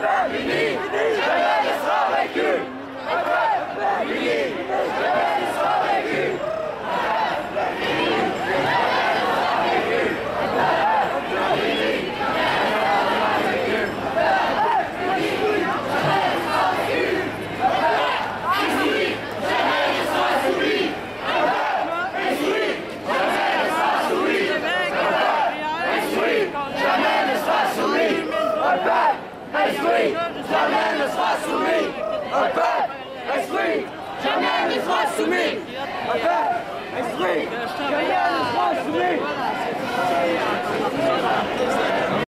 Menino! Esprit, jamais ne sera soumis. Un peuple, esprit, jamais ne sera soumis. Un peuple, esprit, jamais ne sera soumis.